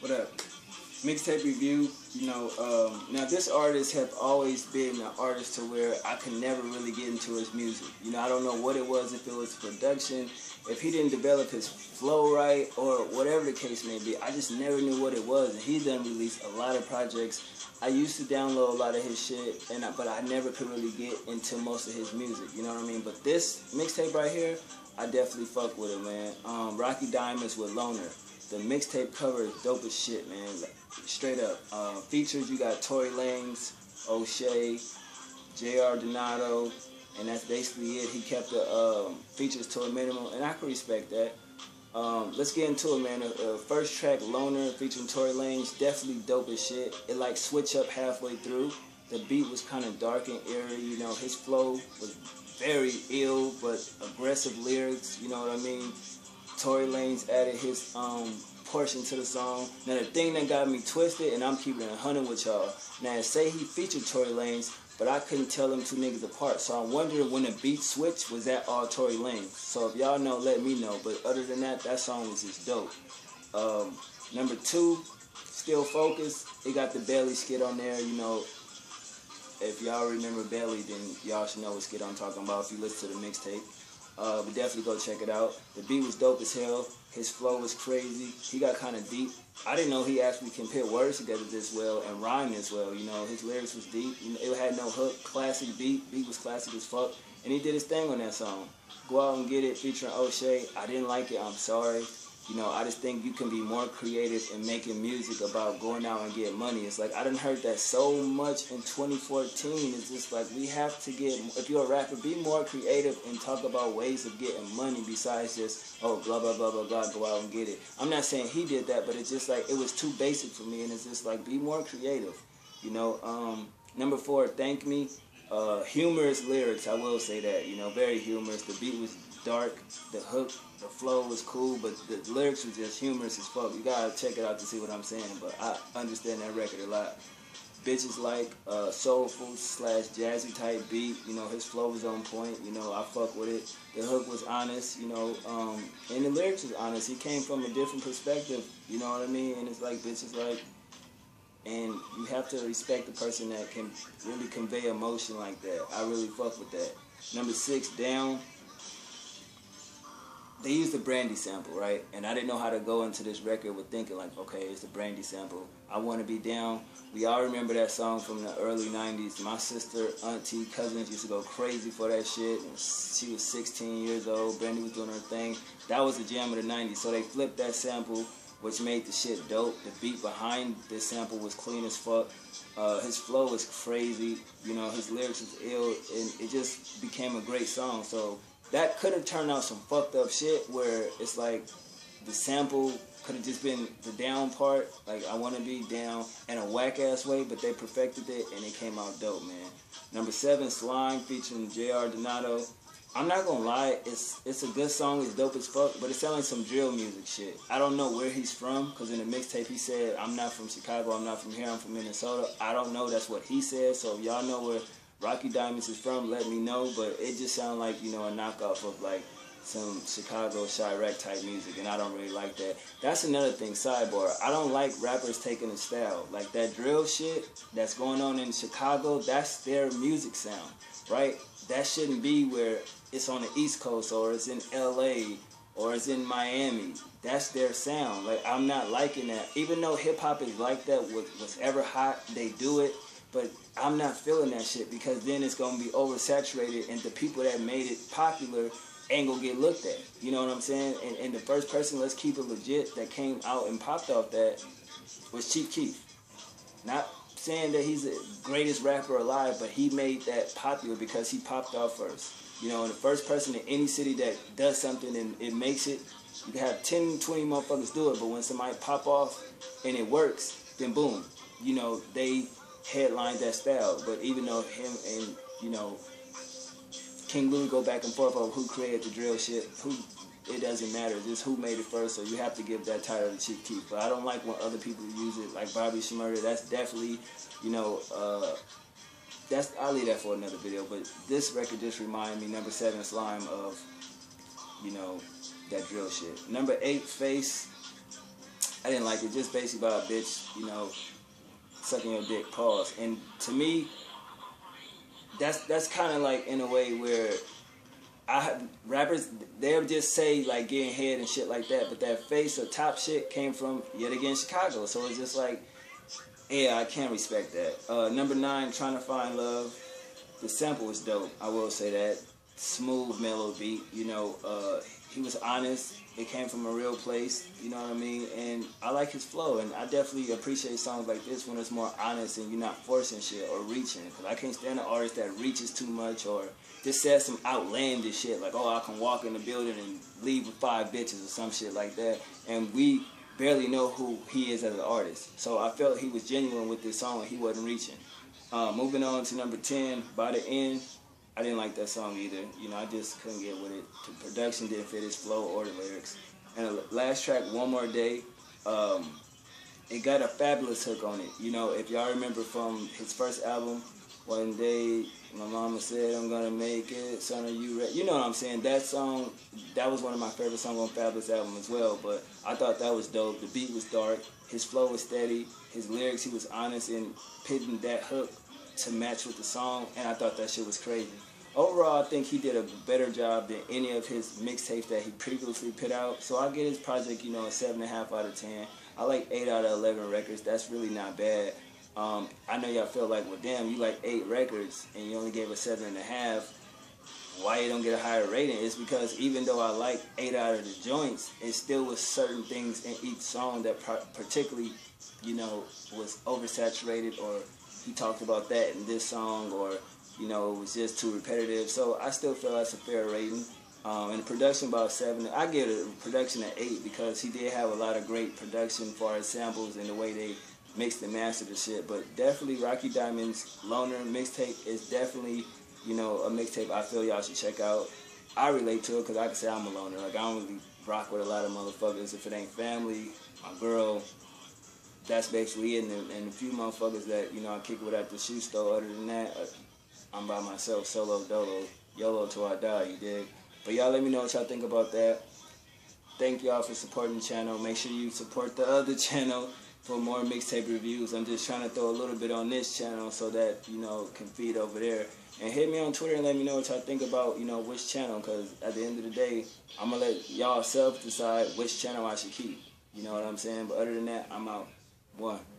What up? Mixtape review. You know, um, now this artist have always been an artist to where I could never really get into his music. You know, I don't know what it was, if it was production, if he didn't develop his flow right, or whatever the case may be. I just never knew what it was, and he done released a lot of projects. I used to download a lot of his shit, and I, but I never could really get into most of his music. You know what I mean? But this mixtape right here, I definitely fuck with it, man. Um, Rocky Diamonds with Loner. The mixtape cover is dope as shit, man. Like, straight up. Uh, features, you got Tory Lanez, O'Shea, J.R. Donato, and that's basically it. He kept the um, features to a minimum, and I can respect that. Um, let's get into it, man. Uh, uh, first track, Loner, featuring Tory Lanez, definitely dope as shit. It like switch up halfway through. The beat was kind of dark and eerie. You know, his flow was very ill but aggressive lyrics. You know what I mean? Tory Lanez added his um, portion to the song. Now the thing that got me twisted, and I'm keeping it 100 with y'all. Now say he featured Tory Lanez, but I couldn't tell them two niggas apart. So I'm wondering when the beat switched, was that all Tory Lanez? So if y'all know, let me know. But other than that, that song was just dope. Um, number two, Still Focused. It got the belly skit on there, you know. If y'all remember Belly, then y'all should know what skit I'm talking about if you listen to the mixtape. Uh, but definitely go check it out. The beat was dope as hell. His flow was crazy. He got kind of deep. I didn't know he actually can put words together this well and rhyme as well. You know, his lyrics was deep. It had no hook. Classic beat. Beat was classic as fuck. And he did his thing on that song. Go out and get it featuring O'Shea. I didn't like it. I'm sorry you know, I just think you can be more creative in making music about going out and getting money. It's like I didn't heard that so much in 2014. It's just like we have to get. If you're a rapper, be more creative and talk about ways of getting money besides just oh blah blah blah blah blah. Go out and get it. I'm not saying he did that, but it's just like it was too basic for me, and it's just like be more creative. You know. Um, number four, thank me. Uh, humorous lyrics, I will say that. You know, very humorous. The beat was dark. The hook, the flow was cool, but the lyrics were just humorous as fuck. You gotta check it out to see what I'm saying, but I understand that record a lot. Bitches like uh, soulful slash jazzy type beat. You know, his flow was on point. You know, I fuck with it. The hook was honest. You know, um, and the lyrics was honest. He came from a different perspective. You know what I mean? And it's like bitches like and you have to respect the person that can really convey emotion like that. I really fuck with that. Number six, down they used the brandy sample, right? And I didn't know how to go into this record with thinking like, okay, it's the brandy sample. I want to be down. We all remember that song from the early 90s. My sister, auntie, cousins used to go crazy for that shit. She was 16 years old. Brandy was doing her thing. That was the jam of the 90s. So they flipped that sample, which made the shit dope. The beat behind this sample was clean as fuck. Uh, his flow was crazy. You know, his lyrics was ill. And it just became a great song. So that could have turned out some fucked up shit where it's like the sample could have just been the down part, like I want to be down in a whack ass way, but they perfected it and it came out dope, man. Number seven, Slime featuring J.R. Donato. I'm not gonna lie, it's it's a good song, it's dope as fuck, but it's sounding like some drill music shit. I don't know where he's from, cause in the mixtape he said, I'm not from Chicago, I'm not from here, I'm from Minnesota. I don't know, that's what he said, so if y'all know where Rocky Diamonds is from, let me know. But it just sounds like, you know, a knockoff of like some Chicago Chiraq type music, and I don't really like that. That's another thing, sidebar. I don't like rappers taking a style. Like that drill shit that's going on in Chicago, that's their music sound, right? That shouldn't be where it's on the East Coast or it's in LA or it's in Miami. That's their sound. Like I'm not liking that. Even though hip hop is like that, with what's ever hot, they do it. But I'm not feeling that shit because then it's gonna be oversaturated and the people that made it popular ain't gonna get looked at. You know what I'm saying? And, and the first person, let's keep it legit, that came out and popped off that was Chief Keef. Not saying that he's the greatest rapper alive, but he made that popular because he popped off first. You know, and the first person in any city that does something and it makes it, you can have 10, 20 motherfuckers do it, but when somebody pop off and it works, then boom, you know, they headlined that style. But even though him and you know King Louie go back and forth over who created the drill shit, who it doesn't matter. Just who made it first. So you have to give that title to Chief Keef. But I don't like when other people use it, like Bobby Shmurda. That's definitely, you know, uh, that's I'll leave that for another video. But this record just reminded me, number seven slime of, you know, that drill shit. Number eight, face. I didn't like it. Just basically about a bitch, you know, sucking your dick. Pause. And to me, that's that's kind of like in a way where I have, rappers they'll just say like getting head and shit like that, but that face or top shit came from yet again Chicago. So it's just like, yeah, I can't respect that. Uh, number nine, trying to find love. The sample was dope. I will say that smooth mellow beat. You know, uh, he was honest. It came from a real place. You know what I mean? And I like his flow. And I definitely appreciate songs like this when it's more honest and you're not forcing shit or reaching. Because I can't stand an artist that reaches too much or just says some outlandish shit like, oh, I can walk in the building and leave with five bitches or some shit like that. And we barely know who he is as an artist. So I felt he was genuine with this song and he wasn't reaching. Uh, moving on to number 10, By the End. I didn't like that song either. You know, I just couldn't get with it. The production didn't fit his flow or the lyrics. And the last track, One More Day, um, it got a Fabolous hook on it. You know, if y'all remember from his first album, One Day, my mama said I'm gonna make it, son are you? You know what I'm saying? That song, that was one of my favorite songs on Fabolous album as well, but I thought that was dope. The beat was dark, his flow was steady, his lyrics, he was honest in pitting that hook to match with the song, and I thought that shit was crazy. Overall, I think he did a better job than any of his mixtapes that he previously put out. So I get his project, you know, a seven and a half out of ten. I like eight out of eleven records. That's really not bad. Um, I know y'all feel like, well, damn, you like eight records and you only gave a seven and a half. Why you don't get a higher rating? It's because even though I like eight out of the joints, it still was certain things in each song that particularly, you know, was oversaturated or he talked about that in this song or you know it was just too repetitive. So I still feel that's a fair rating. Um, and production about seven. I give a production at eight because he did have a lot of great production for his samples and the way they mixed and mastered the shit. But definitely Rocky Diamond's Loner mixtape is definitely you know a mixtape I feel y'all should check out. I relate to it because I can say I'm a loner. Like I don't really rock with a lot of motherfuckers if it ain't family, my girl, that's basically it. And, and a few motherfuckers that you know I kick with at the shoe store. Other than that, uh, I'm by myself, solo dolo, YOLO till I die. You dig? But y'all, let me know what y'all think about that. Thank y'all for supporting the channel. Make sure you support the other channel for more mixtape reviews. I'm just trying to throw a little bit on this channel so that you know can feed over there. And hit me on Twitter and let me know what y'all think about you know which channel. Cause at the end of the day, I'm gonna let y'all self decide which channel I should keep. You know what I'm saying? But other than that, I'm out. One.